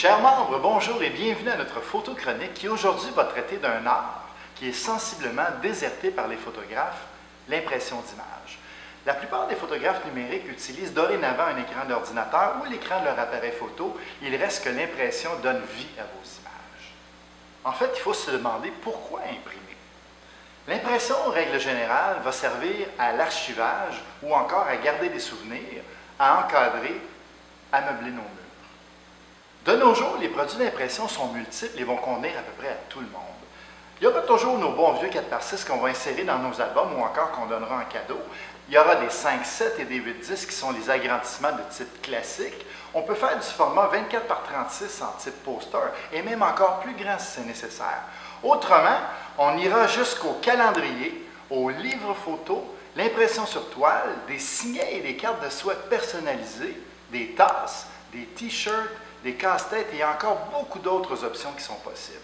Chers membres, bonjour et bienvenue à notre photo chronique qui aujourd'hui va traiter d'un art qui est sensiblement déserté par les photographes, l'impression d'image. La plupart des photographes numériques utilisent dorénavant un écran d'ordinateur ou l'écran de leur appareil photo. Il reste que l'impression donne vie à vos images. En fait, il faut se demander pourquoi imprimer. L'impression, en règle générale, va servir à l'archivage ou encore à garder des souvenirs, à encadrer, à meubler nos murs. De nos jours, les produits d'impression sont multiples et vont convenir à peu près à tout le monde. Il y aura toujours nos bons vieux 4 par 6 qu'on va insérer dans nos albums ou encore qu'on donnera en cadeau. Il y aura des 5 7 et des 8 10 qui sont les agrandissements de type classique. On peut faire du format 24 par 36 en type poster et même encore plus grand si c'est nécessaire. Autrement, on ira jusqu'au calendrier, au livre photo, l'impression sur toile, des signets et des cartes de souhait personnalisées, des tasses, des t-shirts, des casse-têtes et encore beaucoup d'autres options qui sont possibles.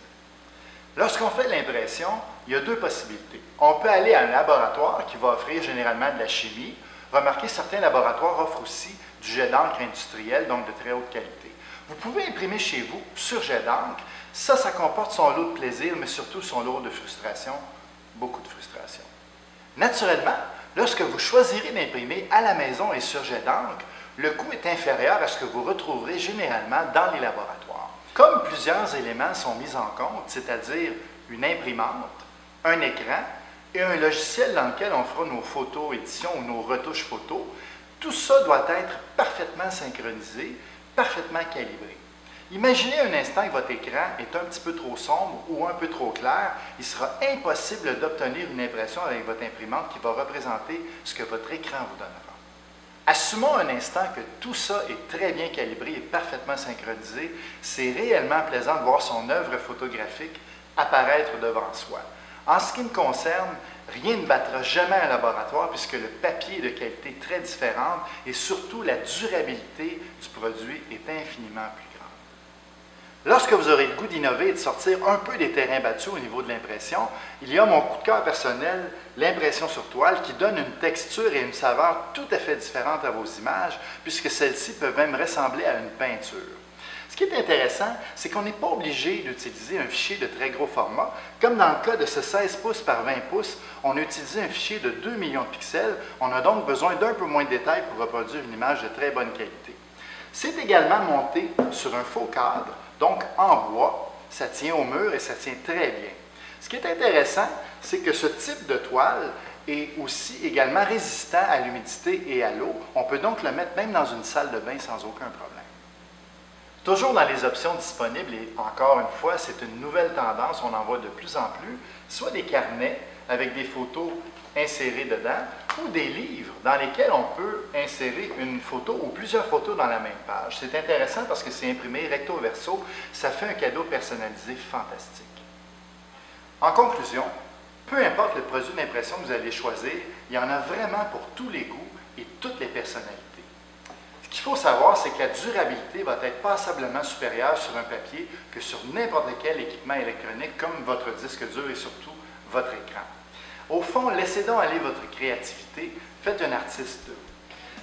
Lorsqu'on fait l'impression, il y a deux possibilités. On peut aller à un laboratoire qui va offrir généralement de la chimie. Remarquez, certains laboratoires offrent aussi du jet d'encre industriel, donc de très haute qualité. Vous pouvez imprimer chez vous sur jet d'encre. Ça, ça comporte son lot de plaisir, mais surtout son lot de frustration, beaucoup de frustration. Naturellement, lorsque vous choisirez d'imprimer à la maison et sur jet d'encre, le coût est inférieur à ce que vous retrouverez généralement dans les laboratoires. Comme plusieurs éléments sont mis en compte, c'est-à-dire une imprimante, un écran et un logiciel dans lequel on fera nos photos éditions ou nos retouches photos, tout ça doit être parfaitement synchronisé, parfaitement calibré. Imaginez un instant que votre écran est un petit peu trop sombre ou un peu trop clair. Il sera impossible d'obtenir une impression avec votre imprimante qui va représenter ce que votre écran vous donnera. Assumons un instant que tout ça est très bien calibré et parfaitement synchronisé. C'est réellement plaisant de voir son œuvre photographique apparaître devant soi. En ce qui me concerne, rien ne battra jamais un laboratoire puisque le papier est de qualité très différente et surtout la durabilité du produit est infiniment plus Lorsque vous aurez le goût d'innover et de sortir un peu des terrains battus au niveau de l'impression, il y a mon coup de cœur personnel, l'impression sur toile, qui donne une texture et une saveur tout à fait différentes à vos images, puisque celles-ci peuvent même ressembler à une peinture. Ce qui est intéressant, c'est qu'on n'est pas obligé d'utiliser un fichier de très gros format. Comme dans le cas de ce 16 pouces par 20 pouces, on a utilisé un fichier de 2 millions de pixels. On a donc besoin d'un peu moins de détails pour reproduire une image de très bonne qualité. C'est également monté sur un faux cadre donc en bois, ça tient au mur et ça tient très bien. Ce qui est intéressant, c'est que ce type de toile est aussi également résistant à l'humidité et à l'eau. On peut donc le mettre même dans une salle de bain sans aucun problème. Toujours dans les options disponibles, et encore une fois, c'est une nouvelle tendance, on en voit de plus en plus, soit des carnets avec des photos insérées dedans, ou des livres dans lesquels on peut insérer une photo ou plusieurs photos dans la même page. C'est intéressant parce que c'est imprimé recto verso, ça fait un cadeau personnalisé fantastique. En conclusion, peu importe le produit d'impression que vous allez choisir, il y en a vraiment pour tous les goûts et toutes les personnalités. Ce qu'il faut savoir, c'est que la durabilité va être passablement supérieure sur un papier que sur n'importe quel équipement électronique comme votre disque dur et surtout votre écran. Au fond, laissez donc aller votre créativité, faites un artiste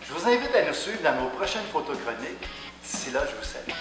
Je vous invite à nous suivre dans nos prochaines photochroniques. D'ici là, je vous salue.